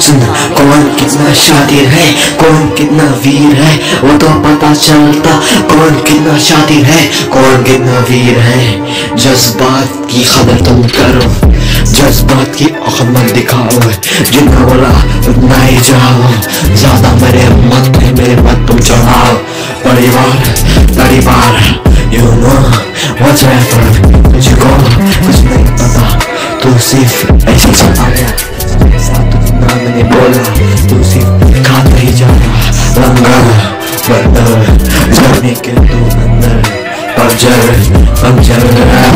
सुनना कौन कितना शातिर है? कौन कितना वीर है? वो तो पता चलता, कौन कितना शातिर है? कौन कितना वीर है? जज्बात की खबर तुम करो, जज्बात की औखत दिखाओ, जितना बोला उतना ही जाओ, ज़्यादा मेरे मत है मेरे मत तुम चढ़ाओ। परिवार परिवार यू नो what's happened तुझको कुछ नहीं पता। तू सिर्फ़ ऐसे चला गया ऐसा ना मैंने बोला तू सिर्फ़ खाता ही जा रहा लंगर बंदर जाने के तू अंदर पंचर पंचर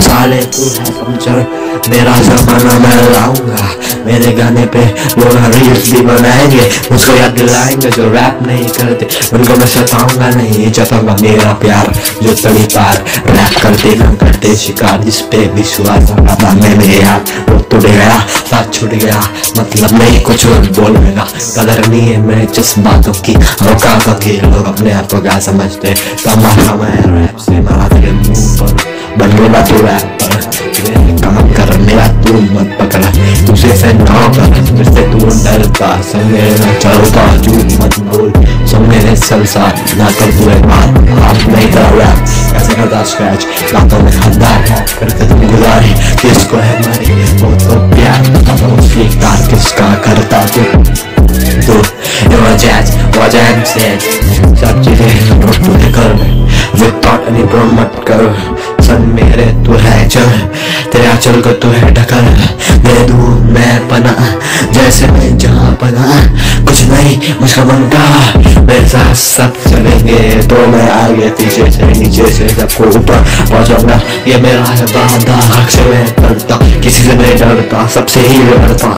साले तू है पंचर मेरा जमाना मैं लाऊँगा। मेरे गाने पे लोग रील्स भी बनाएँगे। मुझको याद दिलाएँगे जो रैप नहीं करते। उनको मैं सताऊँगा नहीं। जताऊँगा मेरा प्यार, जो तभी पार रैप करते ना करते, शिकार जिस पे विश्वास रखा मैंने यार वो टूट गया। साथ छूट गया। मतलब नहीं, कुछ और बोलेगा कदर नहीं है मेरे बातों की औकातों की। लोग अपने आप को क्या समझते? तमाशा मैं रैप से मारा तेरे मुँह पर। बन मेरा तू रैप पर। मेरे तू मत पकड़ा। तुझे से ना कर मुझसे तू डरता। मेरे ना चलता झूठ मत बोल। सब मेरे सलसा ना कर तू एक बात। आप नहीं कर रैप कैसे करता स्क्रैच बातों में खद्दार करके तुम गुजारे। किसको है मारी? वो तो प्यार बताओ स्वीकार। किसका करता तू? तू jazz what I'm saying सब चीज़ें नोट तूने कर। विदाउट एनी प्रॉब्लम मत कर। सन मेरे, तू है चल तेरा चल को तू है ढकल दे दू, मैं पना, जैसे मैं जहाँ पना। कुछ नहीं, मुझका मन का मेरे सब चलेंगे तो मैं आगे, पीछे से, नीचे से सबको ऊपर पहुंचाऊँगा। ये मेरा है वादा हक से मैं करता किसी से नहीं डरता, सबसे ही लड़ता